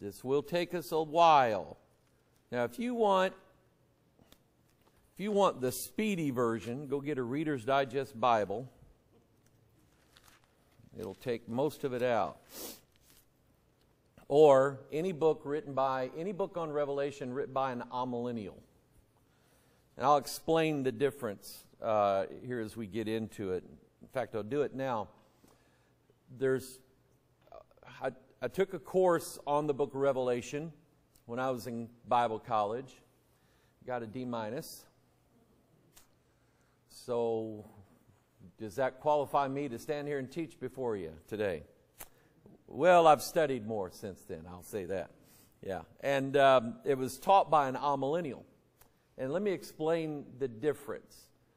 This will take us a while. Now, if you want if you want the speedy version, go get a Reader's Digest Bible. It'll take most of it out. Or any book written by, any book on Revelation written by an amillennial. And I'll explain the difference uh, here as we get into it. In fact, I'll do it now. There's, I, took a course on the book of Revelation when I was in Bible college. Got a D minus. So, does that qualify me to stand here and teach before you today? Well, I've studied more since then, I'll say that. Yeah. And um, it was taught by an amillennial. And let me explain the difference.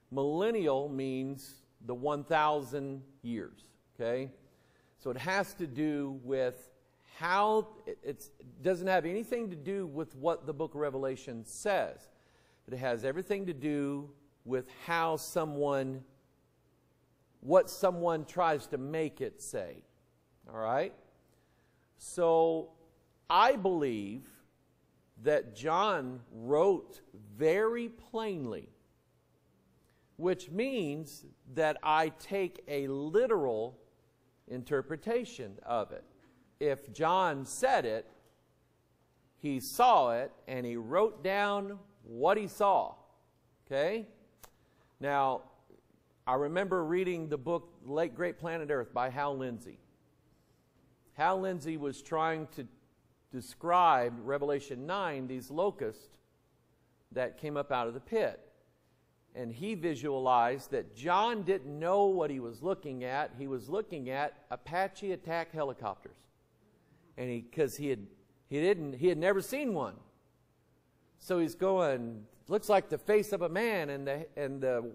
Millennial means the 1,000 years, okay? So it has to do with how, it doesn't have anything to do with what the book of Revelation says. It has everything to do with how someone, what someone tries to make it say. All right? So I believe that John wrote very plainly, which means that I take a literal interpretation of it. If John said it, he saw it and he wrote down what he saw. Okay? Now, I remember reading the book Late Great Planet Earth by Hal Lindsey. Hal Lindsey was trying to describe Revelation 9, these locusts that came up out of the pit. And he visualized that John didn't know what he was looking at. He was looking at Apache attack helicopters. And he, because he had, he didn't, he had never seen one. So he's going, looks like the face of a man, and the, and the,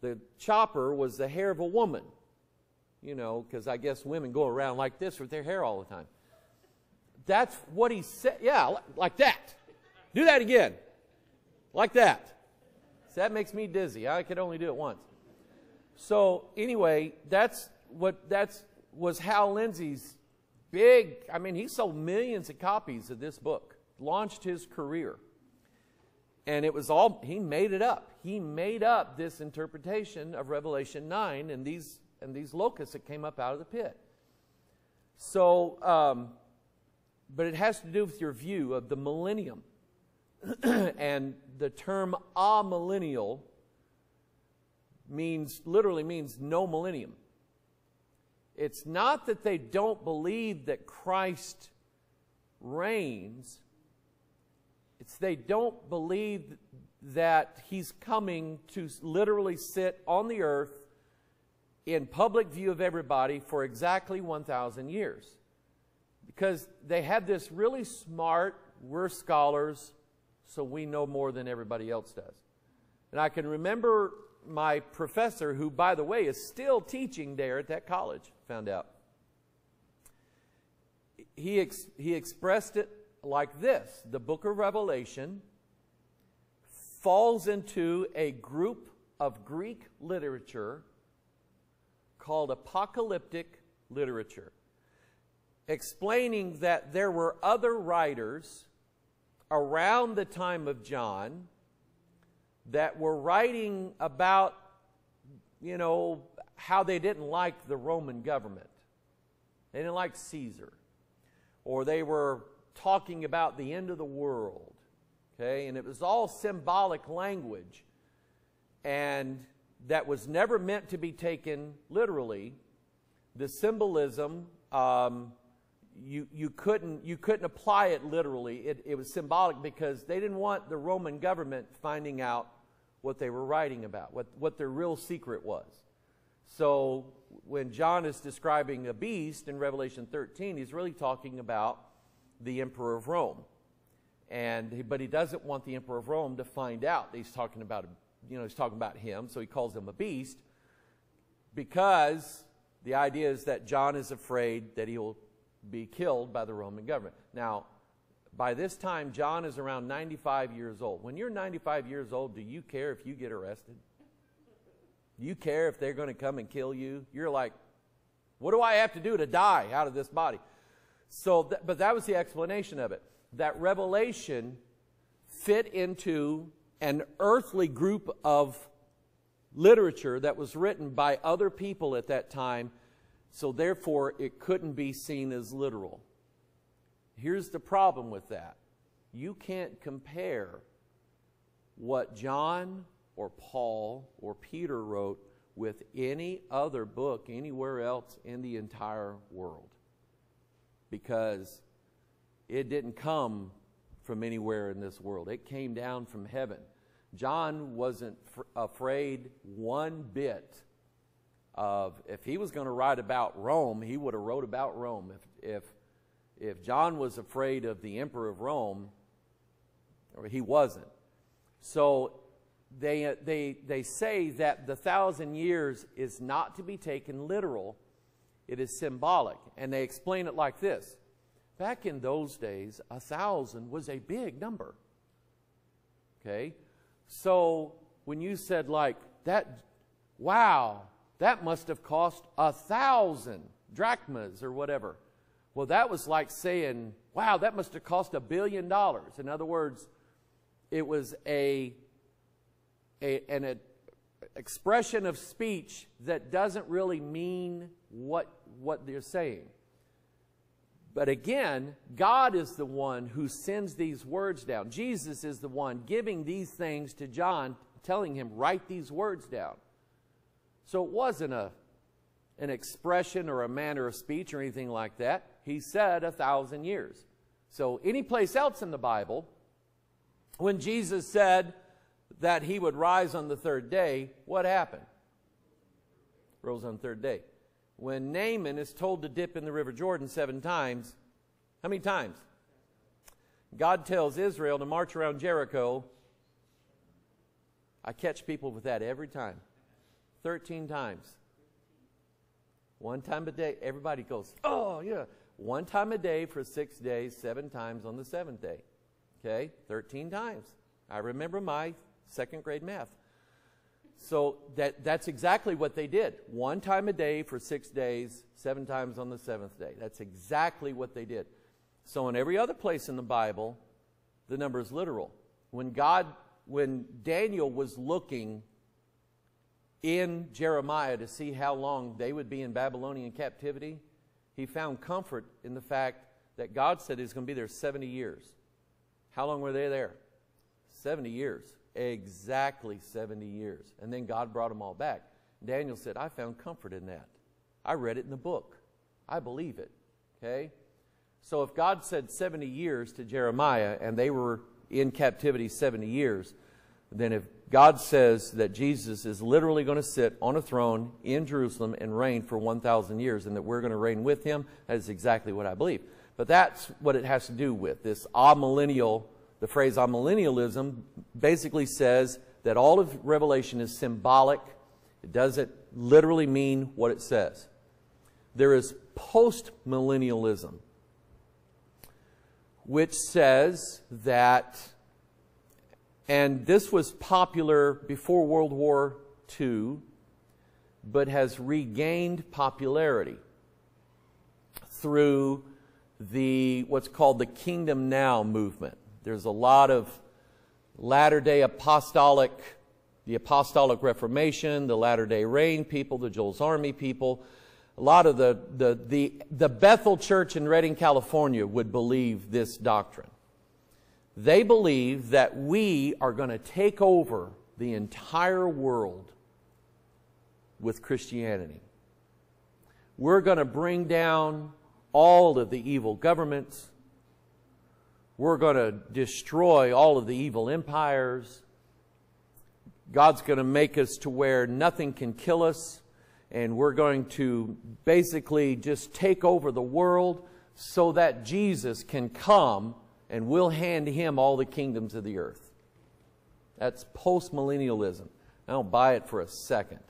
the chopper was the hair of a woman. You know, because I guess women go around like this with their hair all the time. That's what he said. Yeah, like that. Do that again. Like that. So that makes me dizzy. I could only do it once. So anyway, that's what that's was Hal Lindsey's big. I mean, he sold millions of copies of this book, launched his career. And it was all, he made it up. He made up this interpretation of Revelation 9 and these, and these locusts that came up out of the pit. So, um, but it has to do with your view of the millennium. and the term amillennial means, literally means no millennium. It's not that they don't believe that Christ reigns, it's they don't believe that he's coming to literally sit on the earth in public view of everybody for exactly 1,000 years. Because they have this really smart, we're scholars, so we know more than everybody else does. And I can remember my professor, who, by the way, is still teaching there at that college, found out. He, ex he expressed it like this the book of Revelation falls into a group of Greek literature called apocalyptic literature, explaining that there were other writers around the time of John that were writing about, you know, how they didn't like the Roman government. They didn't like Caesar. Or they were talking about the end of the world. Okay? And it was all symbolic language. And that was never meant to be taken literally. The symbolism, um, you, you, couldn't, you couldn't apply it literally. It, it was symbolic because they didn't want the Roman government finding out what they were writing about, what, what their real secret was. So when John is describing a beast in Revelation 13, he's really talking about the emperor of Rome. And, but he doesn't want the emperor of Rome to find out he's talking about, you know, he's talking about him, so he calls him a beast because the idea is that John is afraid that he will be killed by the Roman government. Now, by this time, John is around 95 years old. When you're 95 years old, do you care if you get arrested? Do you care if they're going to come and kill you? You're like, what do I have to do to die out of this body? So, th- but that was the explanation of it. That revelation fit into an earthly group of literature that was written by other people at that time, so therefore it couldn't be seen as literal. Here's the problem with that you can't compare what John or Paul or Peter wrote with any other book anywhere else in the entire world because it didn't come from anywhere in this world. It came down from heaven. John wasn't afraid one bit of if he was going to write about Rome, he would have wrote about Rome. If if if John was afraid of the emperor of Rome, he wasn't. So they uh, they they say that the thousand years is not to be taken literal; it is symbolic, and they explain it like this: Back in those days, a thousand was a big number. Okay, so when you said like that, wow, that must have cost a thousand drachmas or whatever. Well, that was like saying, wow, that must have cost a billion dollars. In other words, it was a, a an a, expression of speech that doesn't really mean what, what they're saying. But again, God is the one who sends these words down. Jesus is the one giving these things to John, telling him, write these words down. So it wasn't a, an expression or a manner of speech or anything like that. He said a thousand years. So any place else in the Bible, when Jesus said that he would rise on the third day, what happened? Rose on the third day when Naaman is told to dip in the River Jordan seven times, how many times? God tells Israel to march around Jericho. I catch people with that every time. 13 times. One time a day. Everybody goes, oh, yeah. One time a day for six days, seven times on the seventh day. Okay? 13 times. I remember my second grade math. So that, that's exactly what they did. One time a day for six days, seven times on the seventh day. That's exactly what they did. So in every other place in the Bible, the number is literal. When God, when Daniel was looking in Jeremiah to see how long they would be in Babylonian captivity, he found comfort in the fact that God said he's going to be there 70 years. How long were they there? 70 years exactly 70 years. And then God brought them all back. Daniel said, I found comfort in that. I read it in the book. I believe it. Okay? So if God said 70 years to Jeremiah and they were in captivity 70 years, then if God says that Jesus is literally going to sit on a throne in Jerusalem and reign for 1,000 years and that we're going to reign with him, that is exactly what I believe. But that's what it has to do with this amillennial the phrase amillennialism basically says that all of Revelation is symbolic. It doesn't literally mean what it says. There is postmillennialism, which says that, and this was popular before World War II, but has regained popularity through the what's called the Kingdom Now movement. There's a lot of latter day apostolic, the apostolic reformation, the latter day rain people, the Joel's Army people. A lot of the, the, the, the Bethel Church in Redding, California would believe this doctrine. They believe that we are going to take over the entire world with Christianity. We're going to bring down all of the evil governments. We're going to destroy all of the evil empires. God's going to make us to where nothing can kill us. And we're going to basically just take over the world so that Jesus can come and we'll hand him all the kingdoms of the earth. That's postmillennialism. I don't buy it for a second.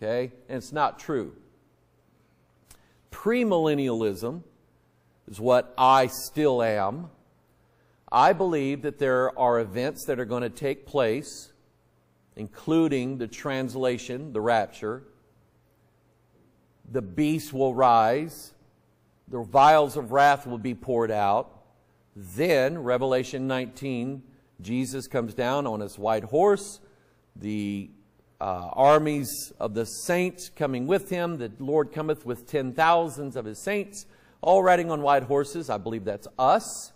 Okay? And it's not true. Premillennialism is what I still am. I believe that there are events that are going to take place, including the translation, the rapture. The beast will rise. the vials of wrath will be poured out. Then, Revelation 19, Jesus comes down on his white horse, the uh, armies of the saints coming with him. The Lord cometh with ten thousands of his saints, all riding on white horses. I believe that's us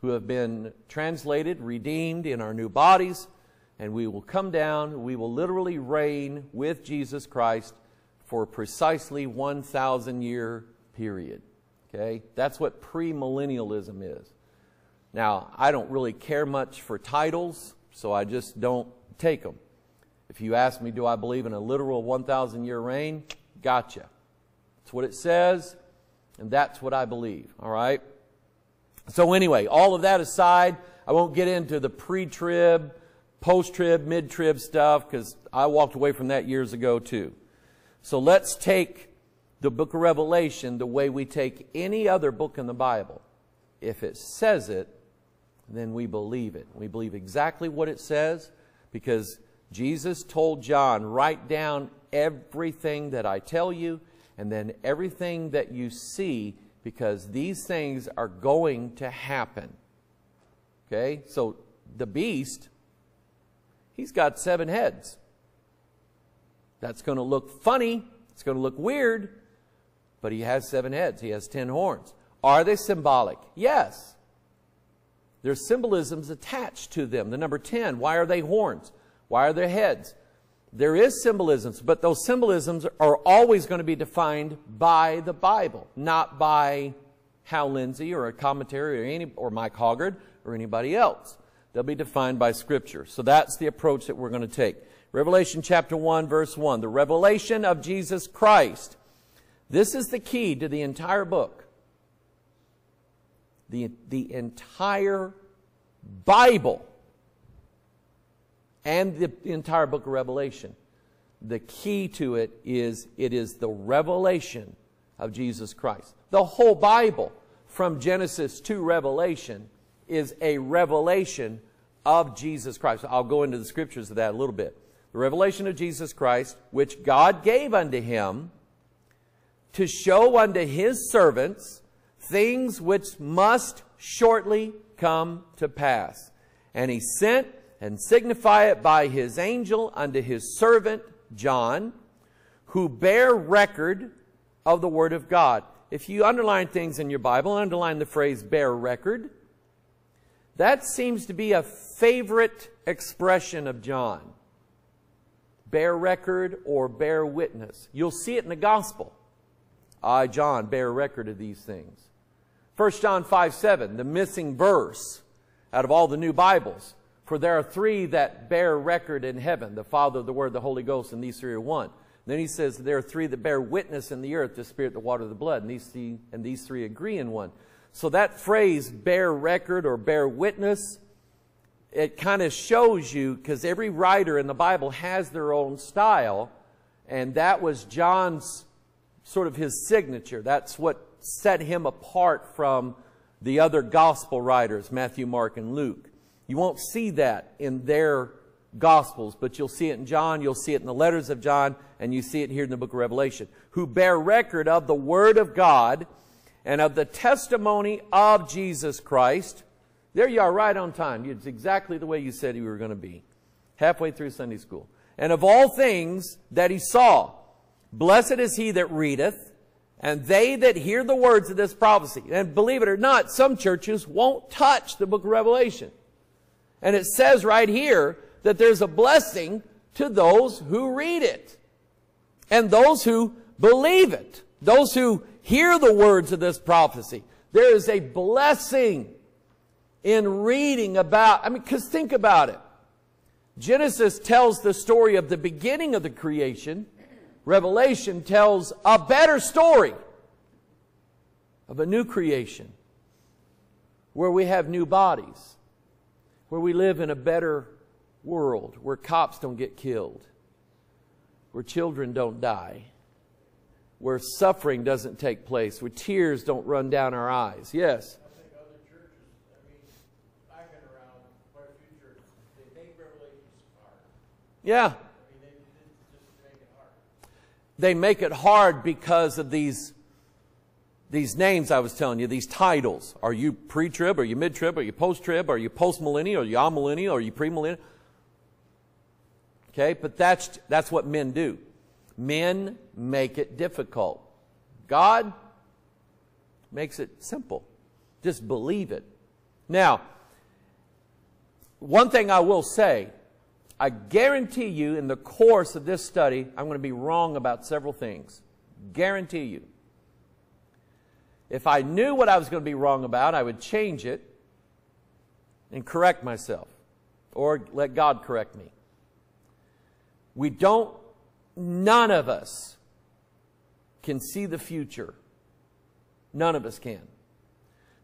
who have been translated, redeemed in our new bodies, and we will come down. We will literally reign with Jesus Christ for precisely 1,000 year period. Okay? That's what premillennialism is. Now, I don't really care much for titles, so I just don't take them. If you ask me, do I believe in a literal 1,000 year reign? Gotcha. That's what it says, and that's what I believe. All right? So, anyway, all of that aside, I won't get into the pre trib, post trib, mid trib stuff because I walked away from that years ago too. So, let's take the book of Revelation the way we take any other book in the Bible. If it says it, then we believe it. We believe exactly what it says because Jesus told John, write down everything that I tell you and then everything that you see because these things are going to happen. Okay? So the beast, he's got seven heads. That's going to look funny. It's going to look weird. But he has seven heads. He has ten horns. Are they symbolic? Yes. There's symbolisms attached to them. The number 10, why are they horns? Why are there heads? There is symbolisms, but those symbolisms are always going to be defined by the Bible, not by Hal Lindsey or a commentary or, any, or Mike Hoggard or anybody else. They'll be defined by Scripture. So that's the approach that we're going to take. Revelation chapter 1, verse 1. The revelation of Jesus Christ. This is the key to the entire book. The, the entire Bible and the entire book of Revelation. The key to it is it is the revelation of Jesus Christ. The whole Bible, from Genesis to Revelation, is a revelation of Jesus Christ. I'll go into the scriptures of that a little bit. The revelation of Jesus Christ, which God gave unto him to show unto his servants things which must shortly come to pass. And he sent and signify it by his angel unto his servant John, who bear record of the word of God. If you underline things in your Bible, underline the phrase bear record. That seems to be a favorite expression of John. Bear record or bear witness. You'll see it in the gospel. I, John, bear record of these things. 1 John 5 7, the missing verse out of all the new Bibles. For there are three that bear record in heaven the Father, the Word, the Holy Ghost, and these three are one. Then he says there are three that bear witness in the earth the Spirit, the water, the blood, and these, three, and these three agree in one. So that phrase, bear record or bear witness, it kind of shows you, because every writer in the Bible has their own style, and that was John's sort of his signature. That's what set him apart from the other gospel writers, Matthew, Mark, and Luke. You won't see that in their Gospels, but you'll see it in John, you'll see it in the letters of John, and you see it here in the book of Revelation, who bear record of the Word of God and of the testimony of Jesus Christ. There you are, right on time. It's exactly the way you said you were going to be. Halfway through Sunday school. And of all things that he saw, blessed is he that readeth, and they that hear the words of this prophecy. And believe it or not, some churches won't touch the book of Revelation. And it says right here that there's a blessing to those who read it and those who believe it, those who hear the words of this prophecy. There is a blessing in reading about, I mean, because think about it. Genesis tells the story of the beginning of the creation. Revelation tells a better story of a new creation where we have new bodies where we live in a better world, where cops don't get killed, where children don't die, where suffering doesn't take place, where tears don't run down our eyes. Yes? Yeah. they, make it hard because of these these names I was telling you, these titles. Are you pre-trib? Are you mid-trib? Are you post-trib? Are you post-millennial? Are you amillennial? Are you pre-millennial? Okay, but that's, that's what men do. Men make it difficult. God makes it simple. Just believe it. Now, one thing I will say, I guarantee you in the course of this study, I'm going to be wrong about several things. Guarantee you. If I knew what I was going to be wrong about, I would change it and correct myself or let God correct me. We don't, none of us can see the future. None of us can.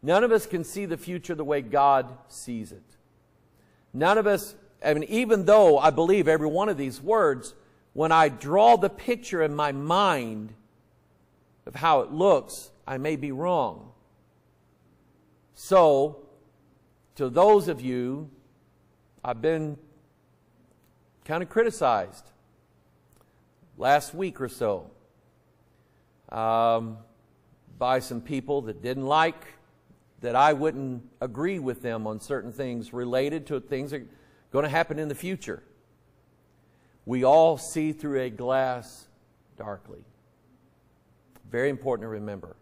None of us can see the future the way God sees it. None of us, I mean, even though I believe every one of these words, when I draw the picture in my mind of how it looks, I may be wrong. So, to those of you, I've been kind of criticized last week or so um, by some people that didn't like that I wouldn't agree with them on certain things related to things that are going to happen in the future. We all see through a glass darkly. Very important to remember.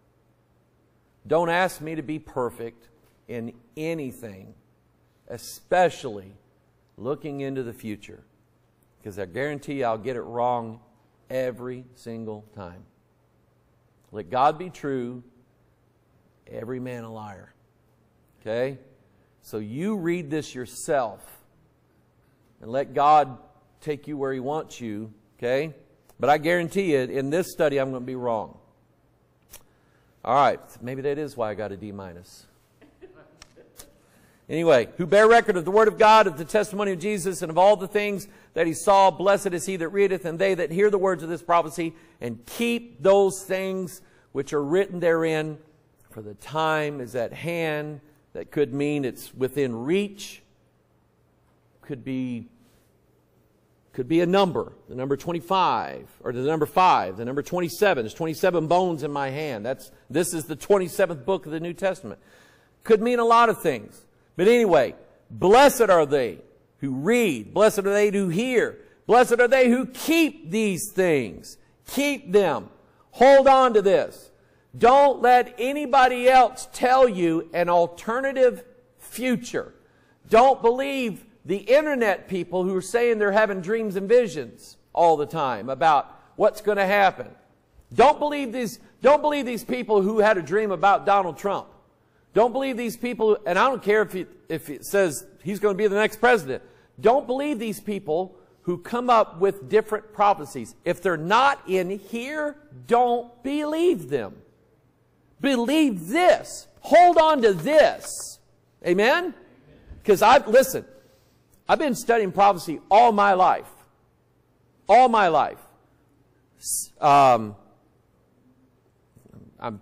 Don't ask me to be perfect in anything, especially looking into the future, because I guarantee I'll get it wrong every single time. Let God be true, every man a liar. Okay? So you read this yourself and let God take you where He wants you. Okay? But I guarantee you, in this study, I'm going to be wrong. All right, maybe that is why I got a D minus. Anyway, who bear record of the word of God, of the testimony of Jesus, and of all the things that he saw. Blessed is he that readeth, and they that hear the words of this prophecy, and keep those things which are written therein, for the time is at hand. That could mean it's within reach, could be could be a number, the number 25, or the number 5, the number 27. There's 27 bones in my hand. That's, this is the 27th book of the New Testament. Could mean a lot of things. But anyway, blessed are they who read. Blessed are they who hear. Blessed are they who keep these things. Keep them. Hold on to this. Don't let anybody else tell you an alternative future. Don't believe the internet people who are saying they're having dreams and visions all the time about what's going to happen. Don't believe these, don't believe these people who had a dream about Donald Trump. Don't believe these people, and I don't care if it, if it says he's going to be the next president. Don't believe these people who come up with different prophecies. If they're not in here, don't believe them. Believe this. Hold on to this. Amen? Because I've, listen, I've been studying prophecy all my life. All my life. Um, I'm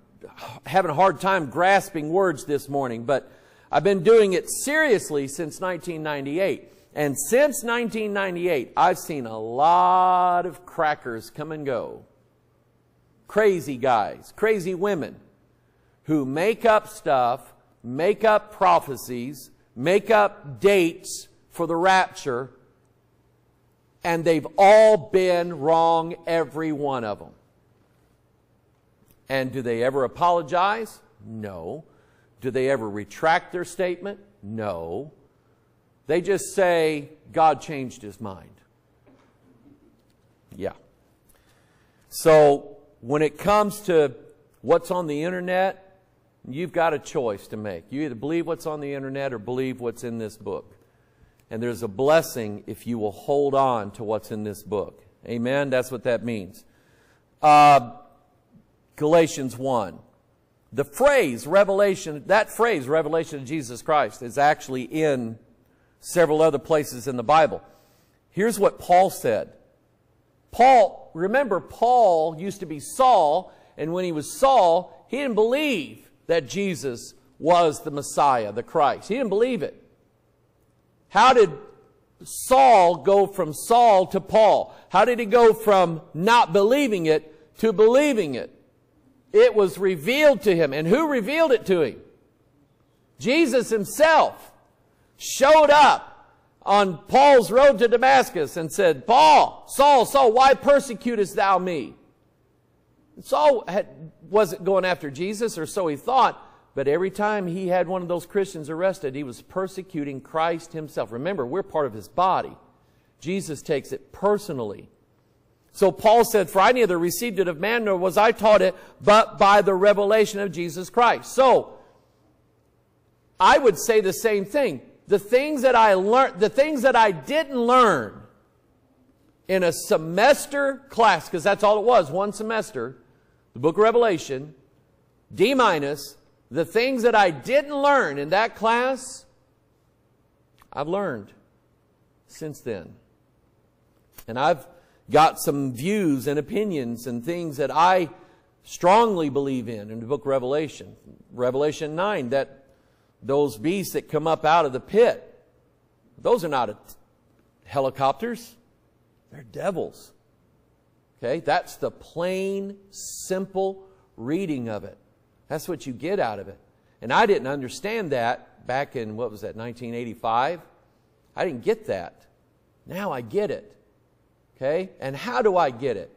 having a hard time grasping words this morning, but I've been doing it seriously since 1998. And since 1998, I've seen a lot of crackers come and go. Crazy guys, crazy women who make up stuff, make up prophecies, make up dates, for the rapture, and they've all been wrong, every one of them. And do they ever apologize? No. Do they ever retract their statement? No. They just say, God changed his mind. Yeah. So, when it comes to what's on the internet, you've got a choice to make. You either believe what's on the internet or believe what's in this book. And there's a blessing if you will hold on to what's in this book. Amen? That's what that means. Uh, Galatians 1. The phrase revelation, that phrase revelation of Jesus Christ is actually in several other places in the Bible. Here's what Paul said. Paul, remember Paul used to be Saul, and when he was Saul, he didn't believe that Jesus was the Messiah, the Christ. He didn't believe it. How did Saul go from Saul to Paul? How did he go from not believing it to believing it? It was revealed to him. And who revealed it to him? Jesus himself showed up on Paul's road to Damascus and said, Paul, Saul, Saul, why persecutest thou me? Saul had, wasn't going after Jesus, or so he thought, but every time he had one of those Christians arrested, he was persecuting Christ himself. Remember, we're part of his body. Jesus takes it personally. So Paul said, For I neither received it of man, nor was I taught it, but by the revelation of Jesus Christ. So, I would say the same thing. The things that I learned, the things that I didn't learn in a semester class, because that's all it was, one semester, the book of Revelation, D minus, the things that I didn't learn in that class, I've learned since then. And I've got some views and opinions and things that I strongly believe in in the book Revelation. Revelation 9, that those beasts that come up out of the pit, those are not helicopters. They're devils. Okay? That's the plain, simple reading of it. That's what you get out of it. And I didn't understand that back in, what was that, 1985? I didn't get that. Now I get it. Okay? And how do I get it?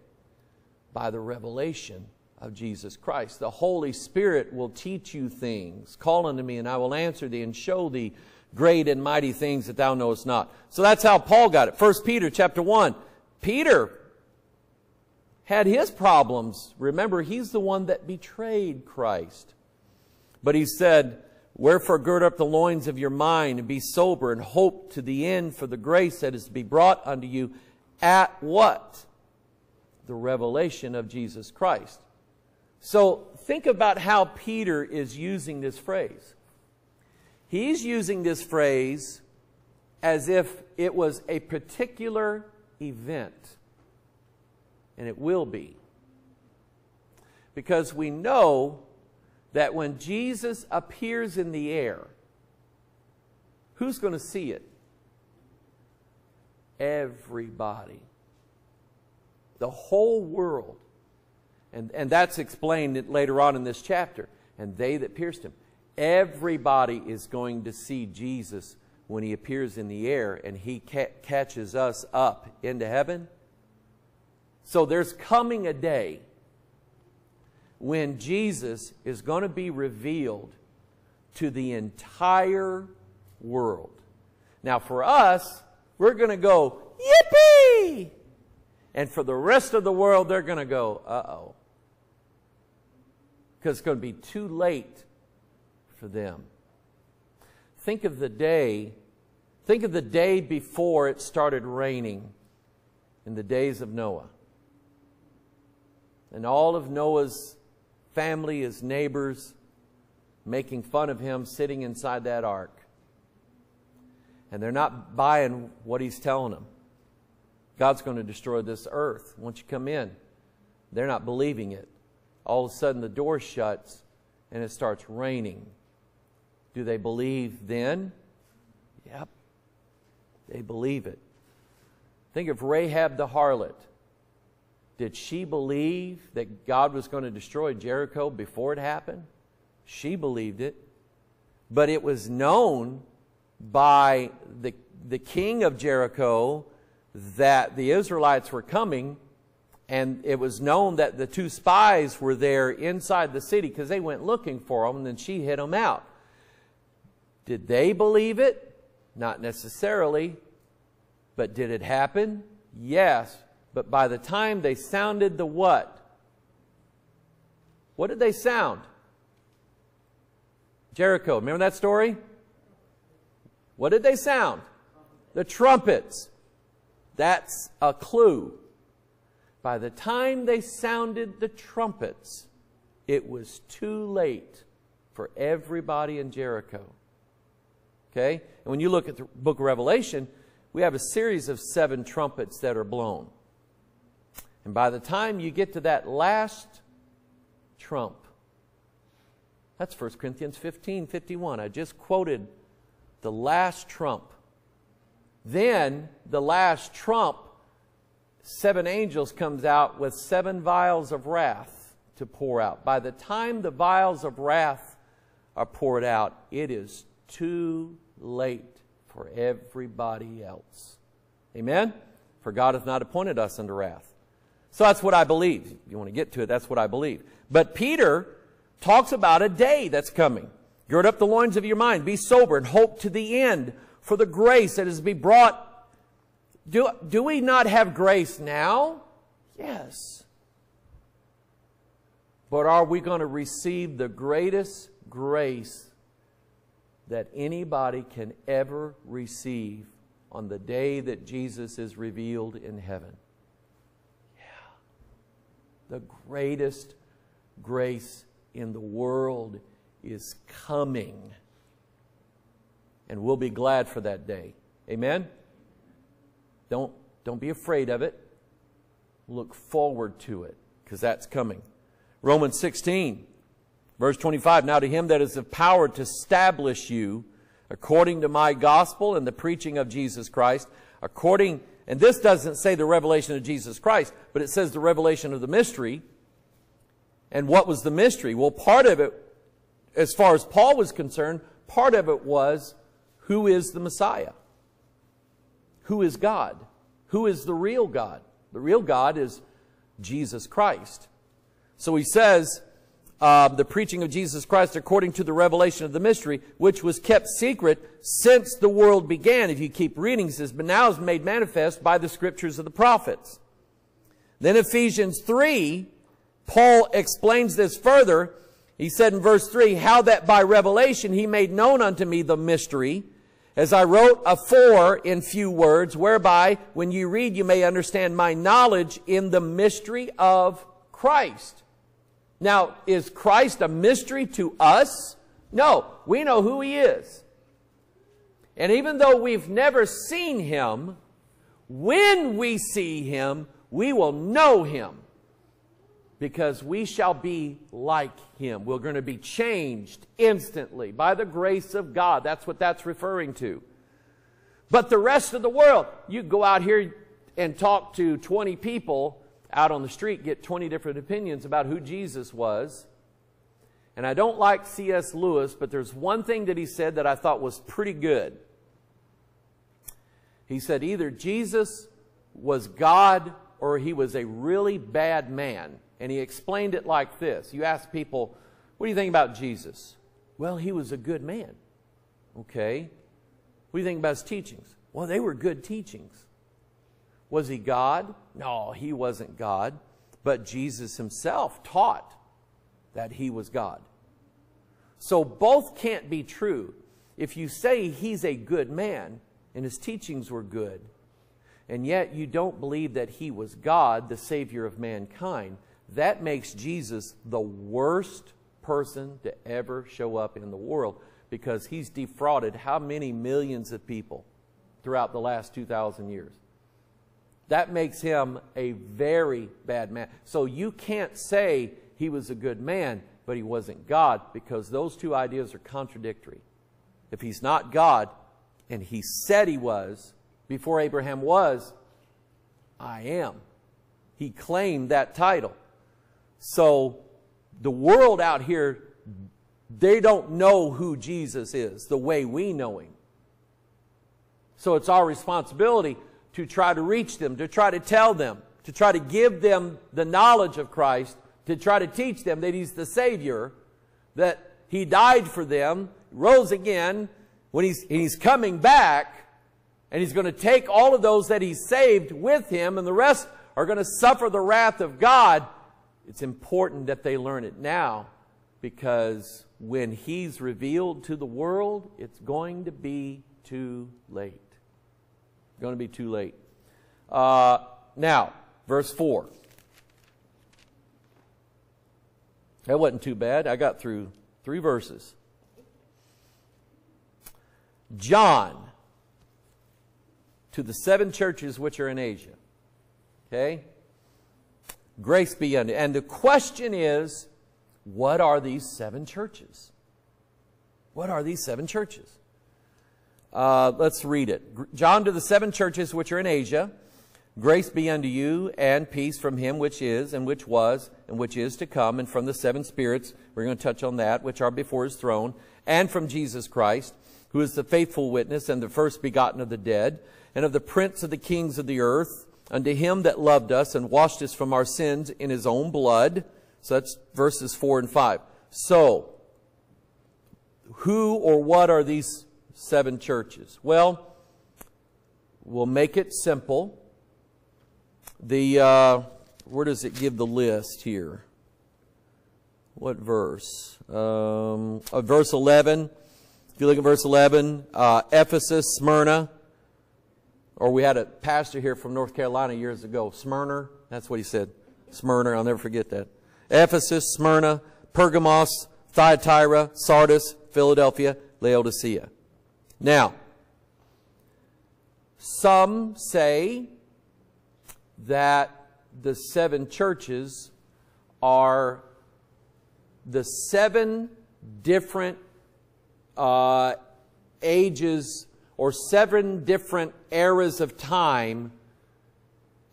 By the revelation of Jesus Christ. The Holy Spirit will teach you things. Call unto me, and I will answer thee and show thee great and mighty things that thou knowest not. So that's how Paul got it. 1 Peter chapter 1. Peter had his problems. Remember, he's the one that betrayed Christ. But he said, Wherefore gird up the loins of your mind and be sober and hope to the end for the grace that is to be brought unto you at what? The revelation of Jesus Christ. So think about how Peter is using this phrase. He's using this phrase as if it was a particular event. And it will be. Because we know that when Jesus appears in the air, who's going to see it? Everybody. The whole world. And, and that's explained later on in this chapter. And they that pierced him. Everybody is going to see Jesus when he appears in the air and he ca catches us up into heaven. So there's coming a day when Jesus is going to be revealed to the entire world. Now, for us, we're going to go, yippee! And for the rest of the world, they're going to go, uh oh. Because it's going to be too late for them. Think of the day, think of the day before it started raining in the days of Noah. And all of Noah's family, his neighbors, making fun of him sitting inside that ark. And they're not buying what he's telling them. God's going to destroy this earth once you come in. They're not believing it. All of a sudden, the door shuts and it starts raining. Do they believe then? Yep. They believe it. Think of Rahab the harlot. Did she believe that God was going to destroy Jericho before it happened? She believed it. But it was known by the, the king of Jericho that the Israelites were coming, and it was known that the two spies were there inside the city because they went looking for them, and then she hid them out. Did they believe it? Not necessarily. But did it happen? Yes. But by the time they sounded the what? What did they sound? Jericho. Remember that story? What did they sound? The trumpets. That's a clue. By the time they sounded the trumpets, it was too late for everybody in Jericho. Okay? And when you look at the book of Revelation, we have a series of seven trumpets that are blown. And by the time you get to that last trump, that's 1 Corinthians 15 51. I just quoted the last trump. Then the last trump, seven angels comes out with seven vials of wrath to pour out. By the time the vials of wrath are poured out, it is too late for everybody else. Amen? For God hath not appointed us unto wrath. So that's what I believe. If you want to get to it, that's what I believe. But Peter talks about a day that's coming. Gird up the loins of your mind, be sober, and hope to the end for the grace that is to be brought. Do, do we not have grace now? Yes. But are we going to receive the greatest grace that anybody can ever receive on the day that Jesus is revealed in heaven? The greatest grace in the world is coming. And we'll be glad for that day. Amen? Don't, don't be afraid of it. Look forward to it, because that's coming. Romans 16, verse 25. Now to him that is of power to establish you according to my gospel and the preaching of Jesus Christ, according, and this doesn't say the revelation of Jesus Christ, but it says the revelation of the mystery. And what was the mystery? Well, part of it, as far as Paul was concerned, part of it was who is the Messiah? Who is God? Who is the real God? The real God is Jesus Christ. So he says, uh, the preaching of Jesus Christ according to the revelation of the mystery, which was kept secret since the world began. If you keep reading, it says, but now is made manifest by the scriptures of the prophets. Then Ephesians 3, Paul explains this further. He said in verse 3, how that by revelation he made known unto me the mystery, as I wrote afore in few words, whereby when you read you may understand my knowledge in the mystery of Christ now, is Christ a mystery to us? No, we know who He is. And even though we've never seen Him, when we see Him, we will know Him because we shall be like Him. We're going to be changed instantly by the grace of God. That's what that's referring to. But the rest of the world, you go out here and talk to 20 people out on the street get 20 different opinions about who Jesus was. And I don't like C.S. Lewis, but there's one thing that he said that I thought was pretty good. He said either Jesus was God or he was a really bad man. And he explained it like this. You ask people, what do you think about Jesus? Well, he was a good man. Okay. What do you think about his teachings? Well, they were good teachings. Was he God? No, he wasn't God. But Jesus himself taught that he was God. So both can't be true. If you say he's a good man and his teachings were good, and yet you don't believe that he was God, the Savior of mankind, that makes Jesus the worst person to ever show up in the world because he's defrauded how many millions of people throughout the last 2,000 years? That makes him a very bad man. So you can't say he was a good man, but he wasn't God, because those two ideas are contradictory. If he's not God, and he said he was, before Abraham was, I am. He claimed that title. So the world out here, they don't know who Jesus is the way we know him. So it's our responsibility to try to reach them, to try to tell them, to try to give them the knowledge of Christ, to try to teach them that He's the Savior, that He died for them, rose again, when He's, he's coming back, and He's going to take all of those that He saved with Him, and the rest are going to suffer the wrath of God. It's important that they learn it now, because when He's revealed to the world, it's going to be too late going to be too late. Uh, now, verse 4. That wasn't too bad. I got through three verses. John, to the seven churches which are in Asia. Okay? Grace be unto. And the question is, what are these seven churches? What are these seven churches? Uh, let's read it. John to the seven churches which are in Asia. Grace be unto you and peace from him which is and which was and which is to come and from the seven spirits, we're going to touch on that, which are before his throne, and from Jesus Christ, who is the faithful witness and the first begotten of the dead, and of the prince of the kings of the earth, unto him that loved us and washed us from our sins in his own blood. So that's verses 4 and 5. So, who or what are these seven churches? Well, we'll make it simple. The, uh, where does it give the list here? What verse? Um, uh, verse 11. If you look at verse 11, uh, Ephesus, Smyrna, or we had a pastor here from North Carolina years ago, Smyrna. That's what he said. Smyrna. I'll never forget that. Ephesus, Smyrna, Pergamos, Thyatira, Sardis, Philadelphia, Laodicea. Now, some say that the seven churches are the seven different uh, ages or seven different eras of time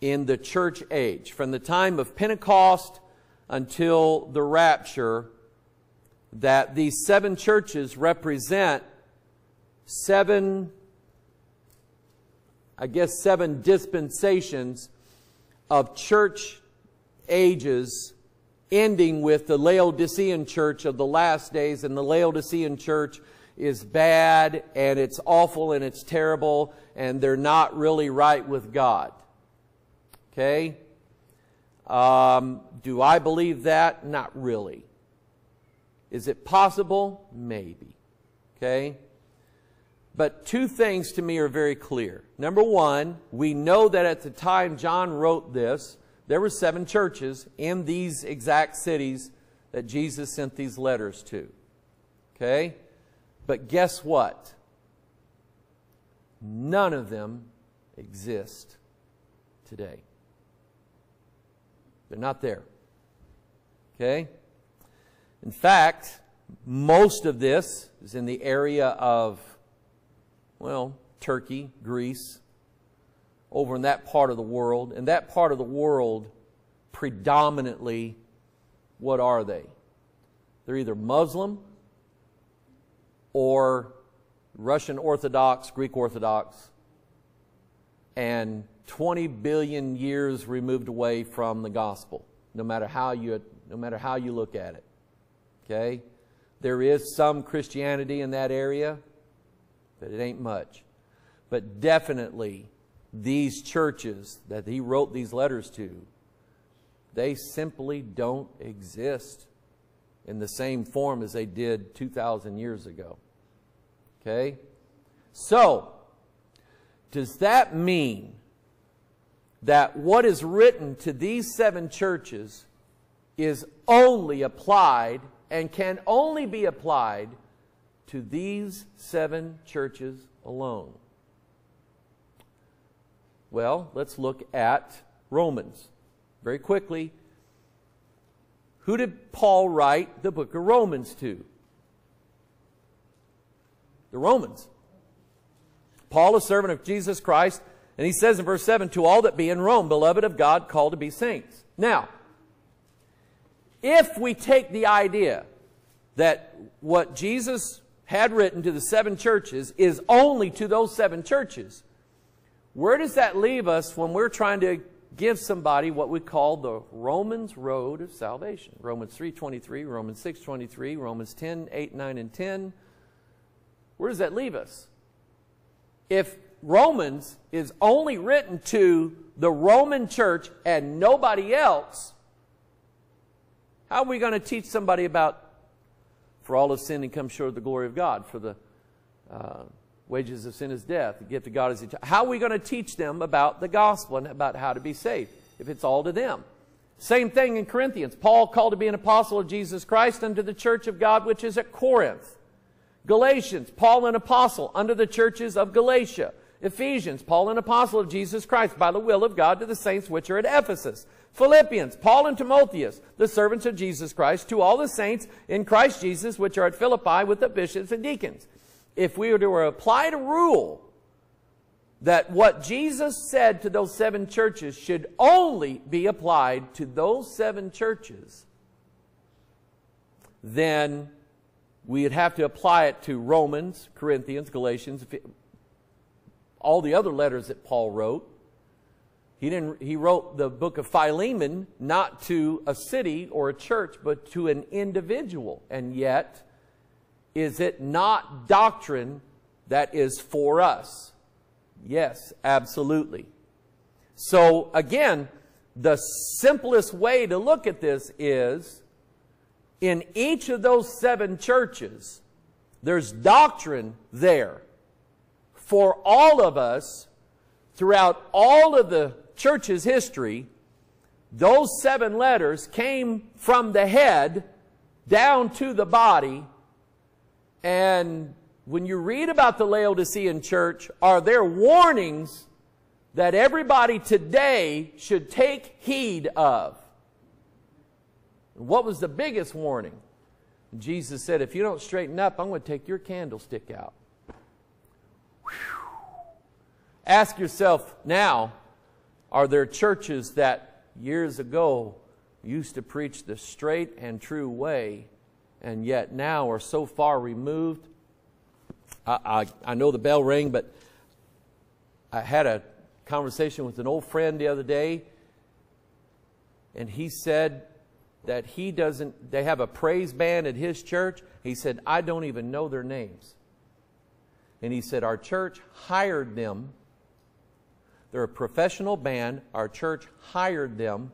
in the church age. From the time of Pentecost until the rapture, that these seven churches represent seven, I guess, seven dispensations of church ages ending with the Laodicean church of the last days, and the Laodicean church is bad and it's awful and it's terrible and they're not really right with God. Okay? Um, do I believe that? Not really. Is it possible? Maybe. Okay? But two things to me are very clear. Number one, we know that at the time John wrote this, there were seven churches in these exact cities that Jesus sent these letters to. Okay? But guess what? None of them exist today. They're not there. Okay? In fact, most of this is in the area of, well, Turkey, Greece, over in that part of the world. And that part of the world, predominantly, what are they? They're either Muslim or Russian Orthodox, Greek Orthodox, and 20 billion years removed away from the gospel, no matter how you, no matter how you look at it. Okay? There is some Christianity in that area, but it ain't much. But definitely, these churches that he wrote these letters to, they simply don't exist in the same form as they did 2,000 years ago. Okay? So, does that mean that what is written to these seven churches is only applied and can only be applied to these seven churches alone? Well, let's look at Romans very quickly. Who did Paul write the book of Romans to? The Romans. Paul, a servant of Jesus Christ, and he says in verse 7 To all that be in Rome, beloved of God, called to be saints. Now, if we take the idea that what Jesus had written to the seven churches is only to those seven churches, where does that leave us when we're trying to give somebody what we call the Romans road of salvation? Romans 3.23, Romans 6.23, Romans 10, 8, 9, and 10. Where does that leave us? If Romans is only written to the Roman church and nobody else, how are we going to teach somebody about for all of sin and come short of the glory of God, for the uh, wages of sin is death, the gift of God is eternal. How are we going to teach them about the gospel and about how to be saved if it's all to them? Same thing in Corinthians. Paul called to be an apostle of Jesus Christ unto the church of God which is at Corinth. Galatians, Paul an apostle under the churches of Galatia. Ephesians, Paul an apostle of Jesus Christ by the will of God to the saints which are at Ephesus. Philippians, Paul and Timotheus, the servants of Jesus Christ, to all the saints in Christ Jesus which are at Philippi with the bishops and deacons. If we were to apply a rule that what Jesus said to those seven churches should only be applied to those seven churches, then we'd have to apply it to Romans, Corinthians, Galatians, all the other letters that Paul wrote. He, didn't, he wrote the book of Philemon not to a city or a church, but to an individual. And yet, is it not doctrine that is for us? Yes, absolutely. So again, the simplest way to look at this is in each of those seven churches, there's doctrine there for all of us throughout all of the church's history. Those seven letters came from the head down to the body and when you read about the Laodicean church, are there warnings that everybody today should take heed of? What was the biggest warning? Jesus said, if you don't straighten up, I'm going to take your candlestick out. Whew. Ask yourself now, are there churches that years ago used to preach the straight and true way and yet now are so far removed I, I, I know the bell rang, but I had a conversation with an old friend the other day, and he said that he doesn't, they have a praise band at his church. He said, I don't even know their names. And he said, Our church hired them. They're a professional band. Our church hired them.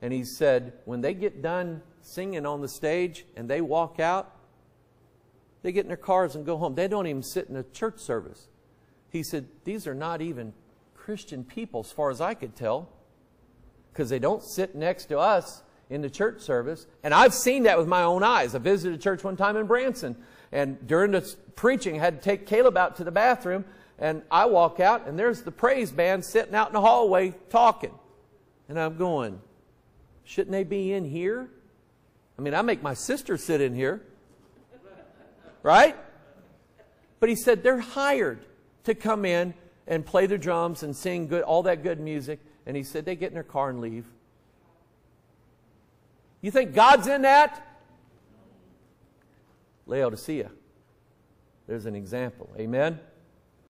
And he said, when they get done singing on the stage and they walk out, they get in their cars and go home. They don't even sit in a church service. He said, These are not even Christian people, as far as I could tell, because they don't sit next to us in the church service. And I've seen that with my own eyes. I visited a church one time in Branson, and during the preaching, I had to take Caleb out to the bathroom, and I walk out, and there's the praise band sitting out in the hallway talking. And I'm going, Shouldn't they be in here? I mean, I make my sister sit in here right? But he said they're hired to come in and play the drums and sing good, all that good music. And he said they get in their car and leave. You think God's in that? Laodicea. There's an example. Amen?